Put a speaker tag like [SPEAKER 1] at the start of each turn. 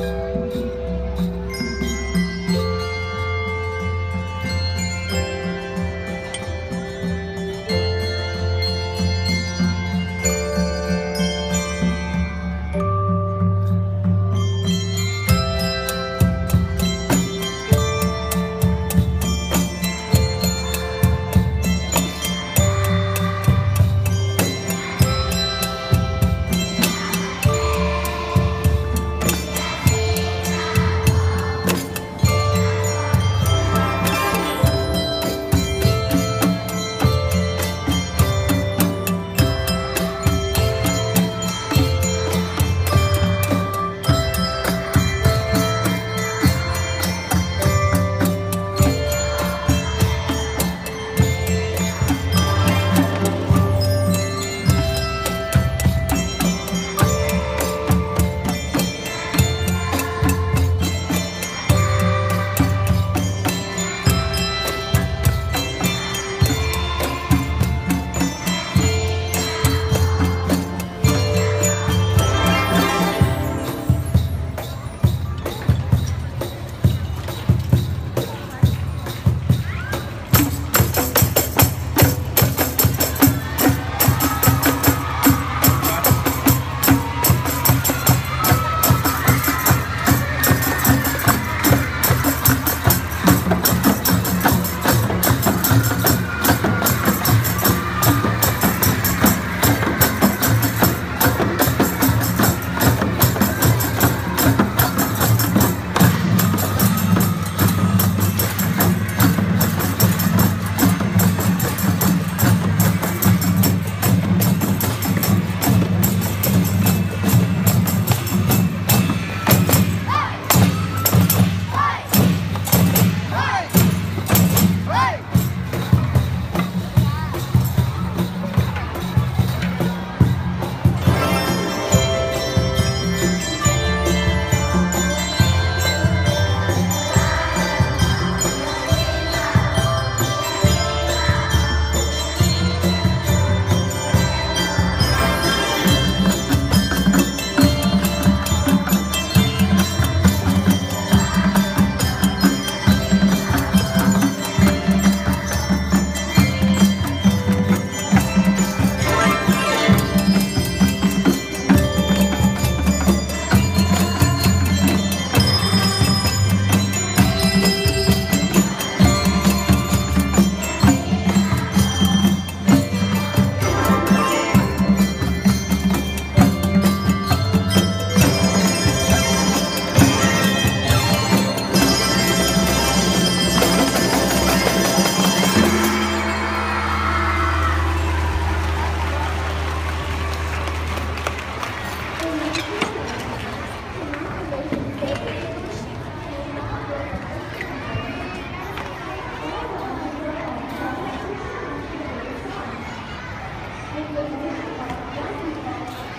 [SPEAKER 1] times.